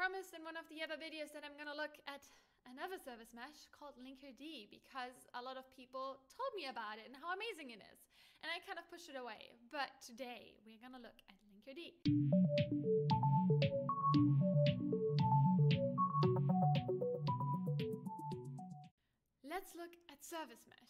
promised in one of the other videos that I'm gonna look at another service mesh called Linkerd because a lot of people told me about it and how amazing it is. And I kind of pushed it away. But today we're gonna look at Linkerd. Let's look at service mesh.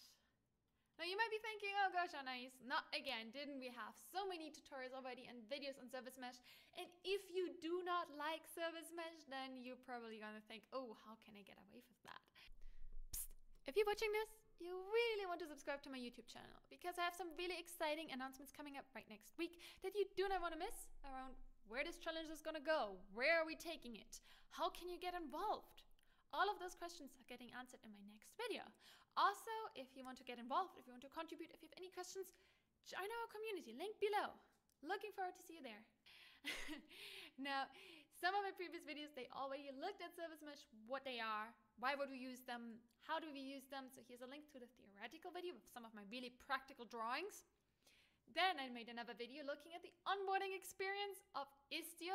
Now you might be thinking, oh gosh, Anais, not again. Didn't we have so many tutorials already and videos on service mesh? And if you do not like service mesh, then you're probably gonna think, oh, how can I get away with that? Psst. If you're watching this, you really want to subscribe to my YouTube channel because I have some really exciting announcements coming up right next week that you do not want to miss around where this challenge is gonna go, where are we taking it, how can you get involved? All of those questions are getting answered in my next video. Also, if you want to get involved, if you want to contribute, if you have any questions, join our community, link below. Looking forward to see you there. now, some of my previous videos, they already looked at service mesh, what they are, why would we use them, how do we use them. So here's a link to the theoretical video with some of my really practical drawings. Then I made another video looking at the onboarding experience of Istio.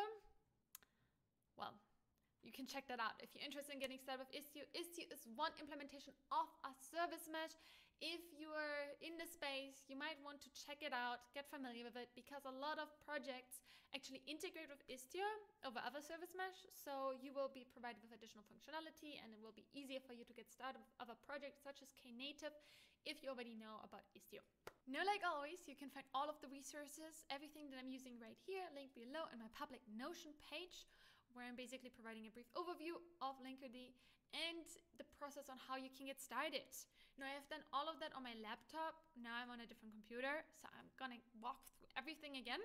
You can check that out if you're interested in getting started with Istio. Istio is one implementation of a service mesh. If you are in the space, you might want to check it out, get familiar with it, because a lot of projects actually integrate with Istio over other service mesh. So you will be provided with additional functionality and it will be easier for you to get started with other projects such as Knative if you already know about Istio. Now, like always, you can find all of the resources, everything that I'm using right here, linked below in my public Notion page, where I'm basically providing a brief overview of Linkerd and the process on how you can get started. Now, I've done all of that on my laptop. Now I'm on a different computer, so I'm gonna walk through everything again.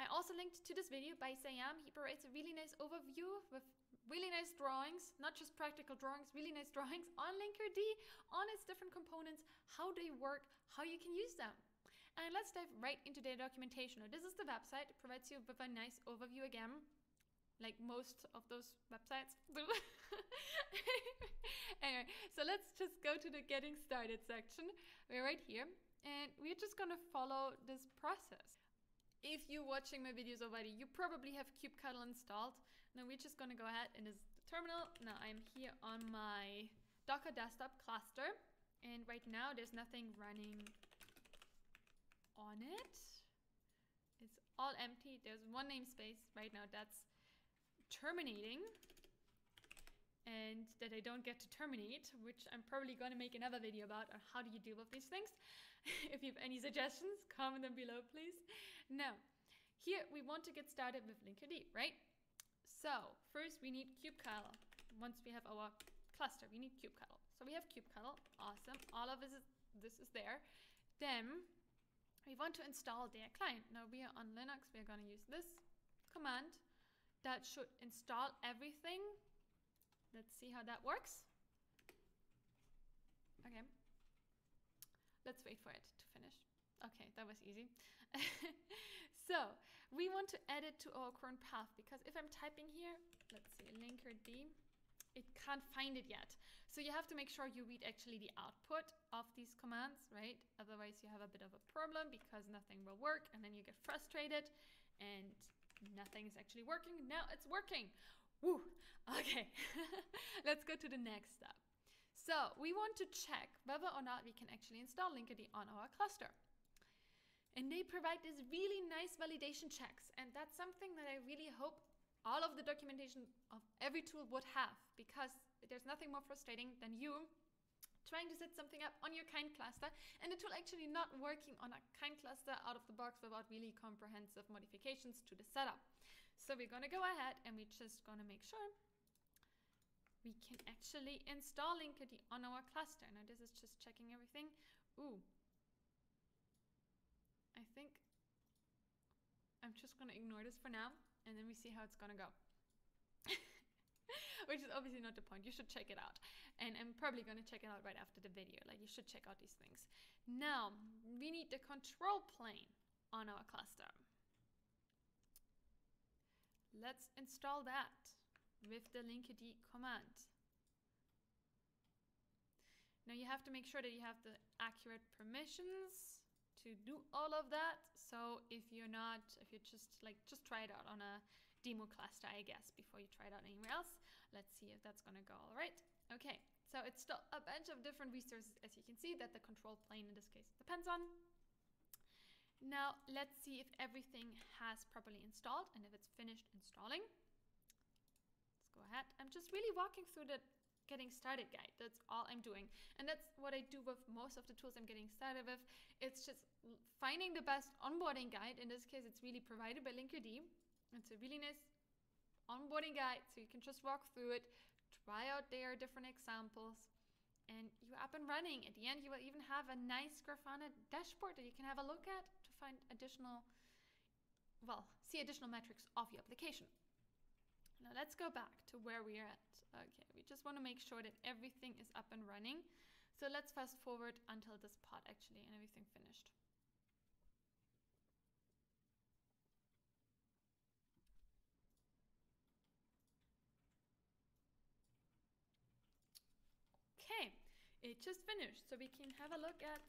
I also linked to this video by Saiyam. He provides a really nice overview with really nice drawings, not just practical drawings, really nice drawings on Linkerd, on its different components, how they work, how you can use them. And let's dive right into the documentation. This is the website. It provides you with a nice overview again, like most of those websites do. anyway, so let's just go to the getting started section. We're right here. And we're just gonna follow this process. If you're watching my videos already, you probably have kubectl installed. Now we're just gonna go ahead in this terminal. Now I'm here on my Docker desktop cluster. And right now there's nothing running on it. It's all empty. There's one namespace right now that's terminating and that I don't get to terminate, which I'm probably going to make another video about on how do you deal with these things. if you have any suggestions, comment them below, please. Now, here we want to get started with Linkerd, right? So first we need kubectl. Once we have our cluster, we need kubectl. So we have kubectl, awesome. All of this is, this is there. Then we want to install their client. Now we are on Linux, we are going to use this command that should install everything Let's see how that works. Okay. Let's wait for it to finish. Okay, that was easy. so we want to add it to our current path because if I'm typing here, let's see, linkerd, it can't find it yet. So you have to make sure you read actually the output of these commands, right? Otherwise you have a bit of a problem because nothing will work and then you get frustrated and nothing is actually working. Now it's working. Woo! Okay, let's go to the next step. So we want to check whether or not we can actually install Linkerd on our cluster. And they provide these really nice validation checks. And that's something that I really hope all of the documentation of every tool would have because there's nothing more frustrating than you trying to set something up on your kind cluster and the tool actually not working on a kind cluster out of the box without really comprehensive modifications to the setup. So we're going to go ahead and we're just going to make sure we can actually install Linkerd on our cluster. Now this is just checking everything. Ooh. I think I'm just going to ignore this for now and then we see how it's going to go. Which is obviously not the point. You should check it out. And I'm probably going to check it out right after the video. Like you should check out these things. Now, we need the control plane on our cluster. Let's install that with the linkerd command. Now you have to make sure that you have the accurate permissions to do all of that. So if you're not, if you just like, just try it out on a demo cluster, I guess, before you try it out anywhere else. Let's see if that's gonna go all right. Okay, so it's still a bunch of different resources, as you can see, that the control plane in this case depends on. Now, let's see if everything has properly installed and if it's finished installing. Let's go ahead. I'm just really walking through the getting started guide. That's all I'm doing. And that's what I do with most of the tools I'm getting started with. It's just finding the best onboarding guide. In this case, it's really provided by Linkerd. It's a really nice onboarding guide, so you can just walk through it, try out their different examples, and you're up and running. At the end, you will even have a nice Grafana dashboard that you can have a look at to find additional, well, see additional metrics of your application. Now let's go back to where we are at. Okay, we just want to make sure that everything is up and running. So let's fast forward until this part actually and everything finished. Okay, it just finished. So we can have a look at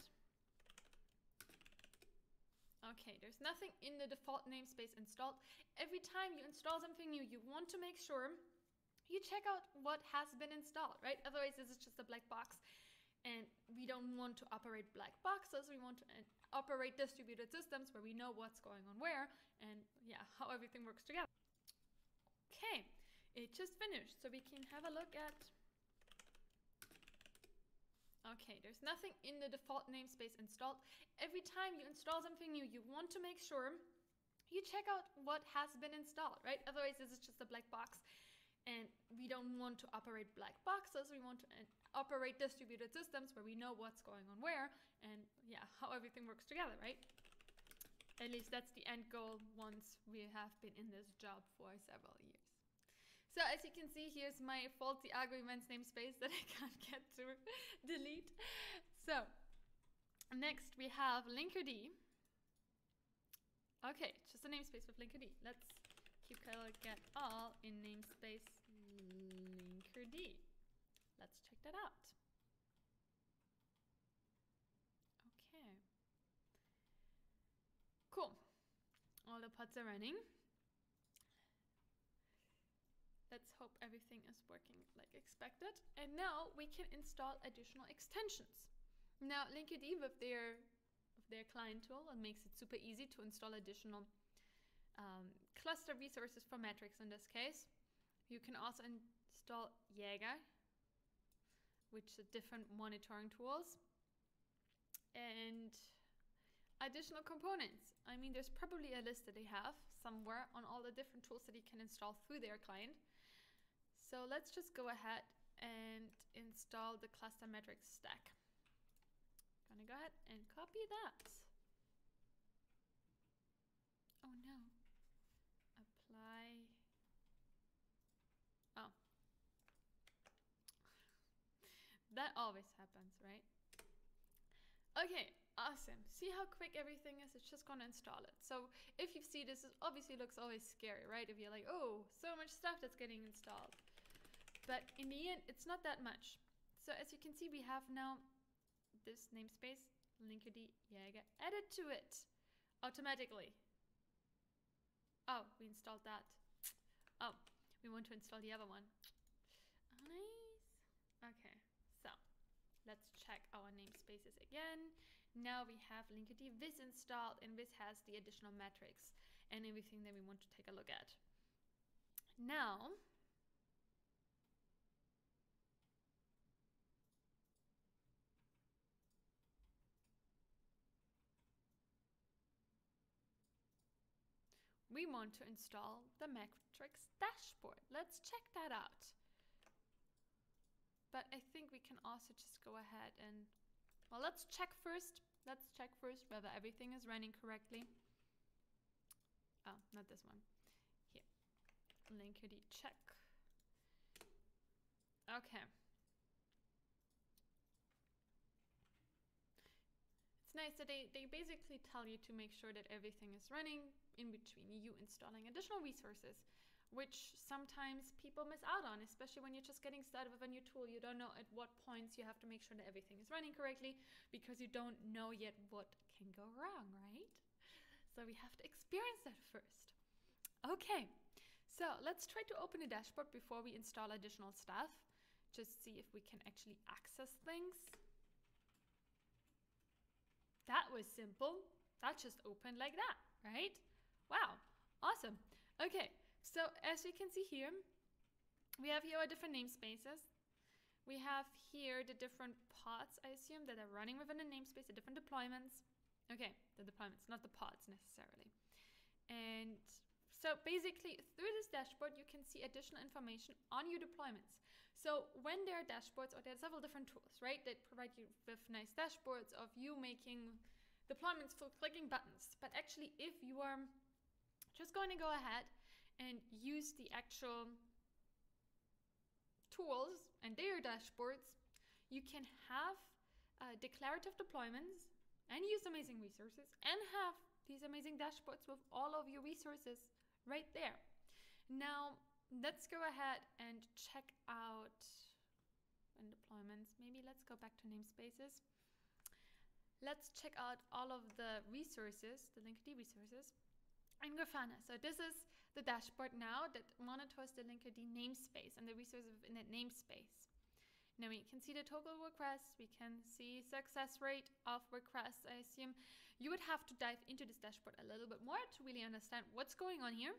Okay, there's nothing in the default namespace installed. Every time you install something new, you want to make sure you check out what has been installed, right? Otherwise, this is just a black box. And we don't want to operate black boxes. We want to uh, operate distributed systems where we know what's going on where and yeah, how everything works together. Okay, it just finished. So we can have a look at Okay, there's nothing in the default namespace installed. Every time you install something new, you want to make sure you check out what has been installed, right? Otherwise, this is just a black box and we don't want to operate black boxes. We want to uh, operate distributed systems where we know what's going on where and yeah, how everything works together, right? At least that's the end goal once we have been in this job for several years. So as you can see, here's my faulty arguments namespace that I can't get to delete. So next we have Linkerd. Okay, just a namespace with Linkerd. Let's kubectl get all in namespace linkerd. Let's check that out. Okay. Cool. All the pods are running. Let's hope everything is working like expected. And now we can install additional extensions. Now Linkerd with their, with their client tool, it makes it super easy to install additional um, cluster resources for metrics in this case. You can also install Jaeger, which are different monitoring tools. And additional components. I mean, there's probably a list that they have somewhere on all the different tools that you can install through their client. So let's just go ahead and install the cluster metrics stack. Gonna go ahead and copy that. Oh no apply. Oh. That always happens, right? Okay, awesome. See how quick everything is? It's just gonna install it. So if you see this, it obviously looks always scary, right? If you're like, oh, so much stuff that's getting installed. But in the end, it's not that much. So as you can see, we have now this namespace, Linkerd Jaeger, added to it automatically. Oh, we installed that. Oh, we want to install the other one. Nice. Okay, so let's check our namespaces again. Now we have Linkerd Viz installed and Viz has the additional metrics and everything that we want to take a look at. Now, we want to install the metrics dashboard. Let's check that out. But I think we can also just go ahead and, well, let's check first. Let's check first whether everything is running correctly. Oh, not this one. Here, Linkerd check. Okay. It's nice that they, they basically tell you to make sure that everything is running in between you installing additional resources, which sometimes people miss out on, especially when you're just getting started with a new tool. You don't know at what points you have to make sure that everything is running correctly because you don't know yet what can go wrong, right? So we have to experience that first. Okay, So let's try to open a dashboard before we install additional stuff. Just see if we can actually access things. That was simple. That just opened like that, right? Wow, awesome. Okay, so as you can see here, we have here our different namespaces. We have here the different pods, I assume, that are running within a namespace, the different deployments. Okay, the deployments, not the pods necessarily. And so basically, through this dashboard, you can see additional information on your deployments. So when there are dashboards, or there are several different tools, right, that provide you with nice dashboards of you making deployments for clicking buttons. But actually, if you are just going to go ahead and use the actual tools and their dashboards, you can have uh, declarative deployments and use amazing resources and have these amazing dashboards with all of your resources right there. Now, let's go ahead and check out and deployments. Maybe let's go back to namespaces. Let's check out all of the resources, the Linkerd resources in Grafana. So this is the dashboard now that monitors the Linkerd namespace and the resources in that namespace. Now we can see the total requests, we can see success rate of requests. I assume you would have to dive into this dashboard a little bit more to really understand what's going on here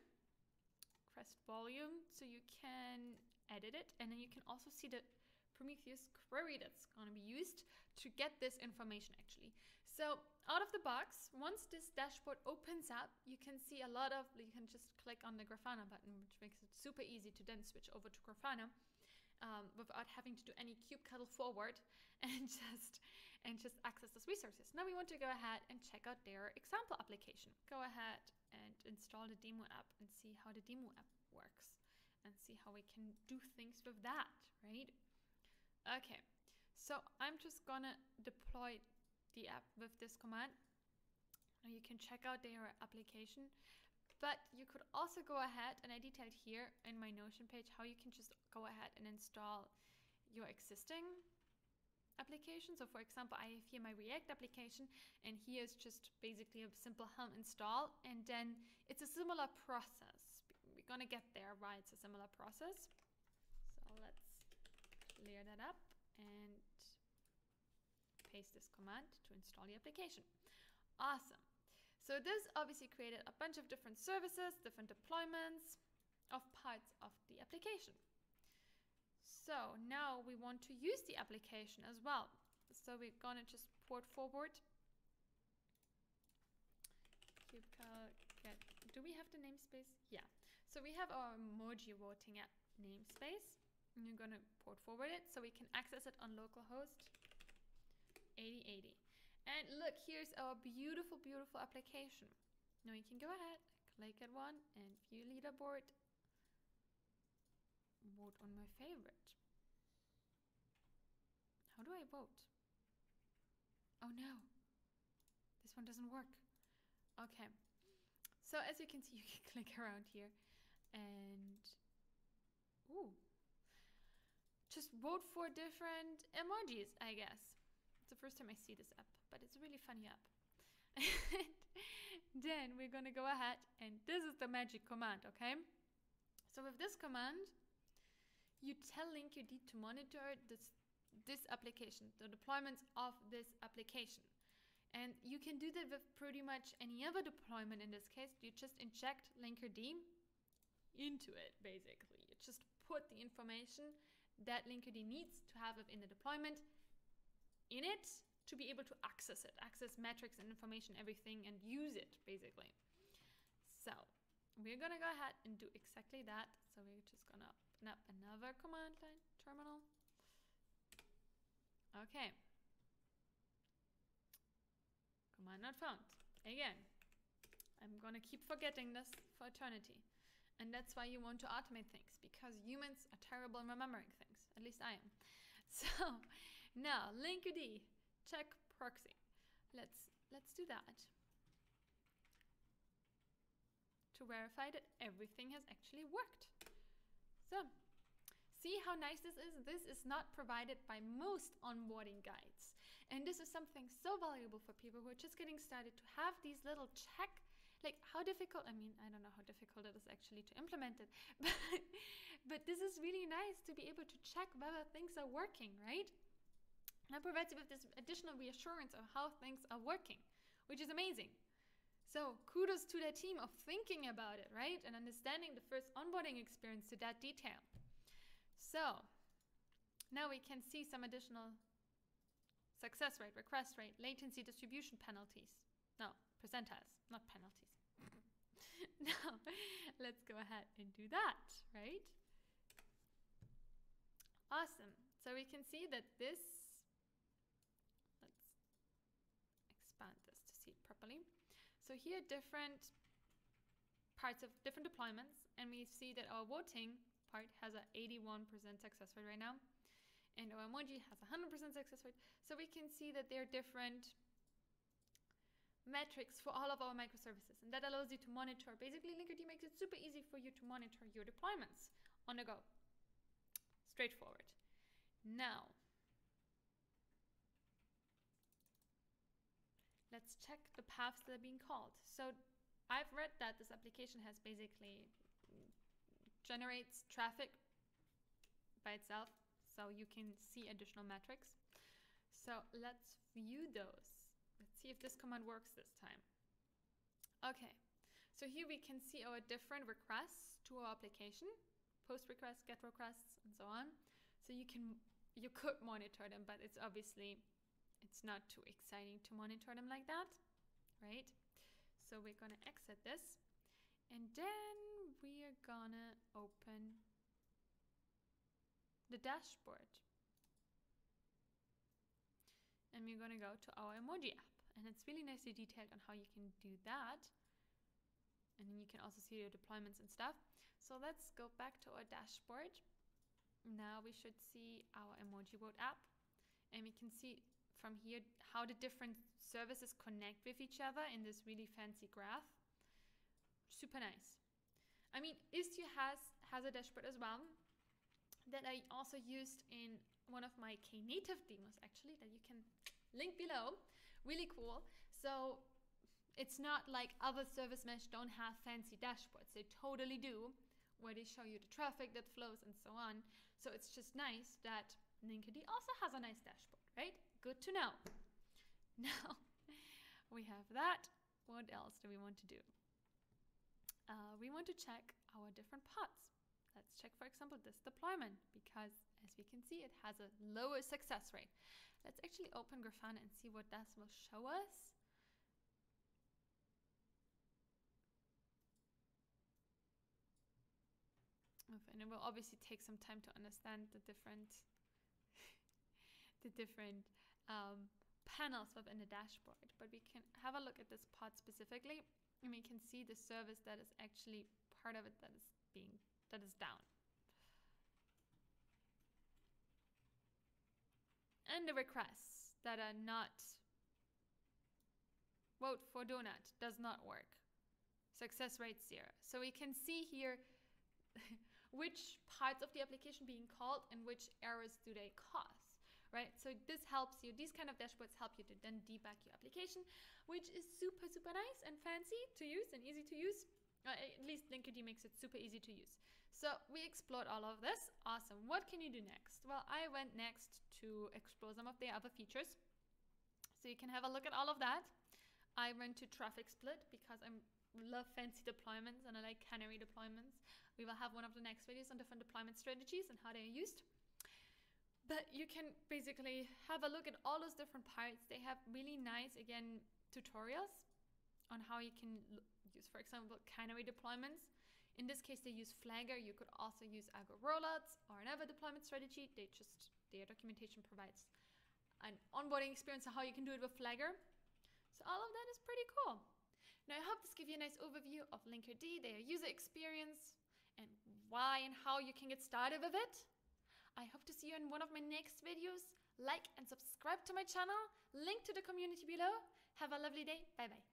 request volume so you can edit it and then you can also see the Prometheus query that's going to be used to get this information actually. So out of the box, once this dashboard opens up, you can see a lot of, you can just click on the Grafana button, which makes it super easy to then switch over to Grafana um, without having to do any kubectl forward and just and just access those resources. Now we want to go ahead and check out their example application. Go ahead and install the demo app and see how the demo app works and see how we can do things with that, right? Okay, so I'm just gonna deploy the app with this command. You can check out their application, but you could also go ahead and I detailed here in my Notion page how you can just go ahead and install your existing application. So for example, I have here my React application and here is just basically a simple Helm install and then it's a similar process. We're gonna get there right? it's a similar process. So that up and paste this command to install the application. Awesome. So this obviously created a bunch of different services, different deployments of parts of the application. So now we want to use the application as well. So we're gonna just port forward. get, do we have the namespace? Yeah. So we have our emoji voting app namespace. You're gonna port forward it so we can access it on localhost 8080. And look, here's our beautiful, beautiful application. Now you can go ahead, click at one and view leaderboard vote on my favorite. How do I vote? Oh no, this one doesn't work. Okay, so as you can see, you can click around here and, ooh, just vote for different emojis, I guess. It's the first time I see this app, but it's a really funny app. then we're gonna go ahead and this is the magic command, okay? So with this command, you tell Linkerd to monitor this, this application, the deployments of this application. And you can do that with pretty much any other deployment in this case. You just inject Linkerd into it, basically. You just put the information that Linkerd needs to have within the deployment in it to be able to access it, access metrics and information, everything, and use it, basically. So we're gonna go ahead and do exactly that. So we're just gonna open up another command line terminal. Okay. Command not found. Again, I'm gonna keep forgetting this for eternity. And that's why you want to automate things, because humans are terrible in remembering things. At least I am. So now, linkerd check proxy. Let's let's do that. To verify that everything has actually worked. So, see how nice this is? This is not provided by most onboarding guides. And this is something so valuable for people who are just getting started to have these little check like how difficult, I mean, I don't know how difficult it is actually to implement it, but, but this is really nice to be able to check whether things are working, right? It provides you with this additional reassurance of how things are working, which is amazing. So kudos to the team of thinking about it, right? And understanding the first onboarding experience to that detail. So now we can see some additional success rate, request rate, latency distribution penalties. No, percentiles, not penalties. Let's go ahead and do that, right? Awesome. So we can see that this, let's expand this to see it properly. So here different parts of different deployments and we see that our voting part has a 81% success rate right now and our emoji has a 100% success rate. So we can see that there are different metrics for all of our microservices and that allows you to monitor. Basically Linkerd makes it super easy for you to monitor your deployments on the go. Straightforward. Now, let's check the paths that are being called. So I've read that this application has basically generates traffic by itself so you can see additional metrics. So let's view those. See if this command works this time. Okay, so here we can see our different requests to our application, post requests, get requests, and so on. So you can you could monitor them, but it's obviously it's not too exciting to monitor them like that, right? So we're gonna exit this and then we are gonna open the dashboard. And we're gonna go to our emoji app and it's really nicely detailed on how you can do that. And then you can also see your deployments and stuff. So let's go back to our dashboard now we should see our emoji boat app and we can see from here how the different services connect with each other in this really fancy graph. Super nice. I mean, Istio has, has a dashboard as well that I also used in one of my Knative demos actually that you can link below. Really cool. So it's not like other service mesh don't have fancy dashboards. They totally do where they show you the traffic that flows and so on. So it's just nice that Linkerd also has a nice dashboard, right? Good to know. Now we have that. What else do we want to do? Uh, we want to check our different pods. Let's check, for example, this deployment because as we can see, it has a lower success rate. Let's actually open Grafana and see what that will show us. and it will obviously take some time to understand the different the different um, panels within the dashboard but we can have a look at this pod specifically and we can see the service that is actually part of it that is being that is down and the requests that are not vote for donut does not work success rate zero so we can see here which parts of the application being called and which errors do they cause right? So this helps you, these kind of dashboards help you to then debug your application, which is super, super nice and fancy to use and easy to use. Uh, at least Linkerd makes it super easy to use. So we explored all of this. Awesome. What can you do next? Well, I went next to explore some of the other features. So you can have a look at all of that. I went to traffic split because I love fancy deployments and I like canary deployments. We will have one of the next videos on different deployment strategies and how they are used. But you can basically have a look at all those different parts. They have really nice, again, tutorials on how you can use, for example, canary deployments. In this case, they use Flagger. You could also use Argo rollouts or another deployment strategy. They just, their documentation provides an onboarding experience of how you can do it with Flagger. So all of that is pretty cool. Now, I hope this gives you a nice overview of Linkerd, their user experience, and why and how you can get started with it. I hope to see you in one of my next videos. Like and subscribe to my channel. Link to the community below. Have a lovely day. Bye bye.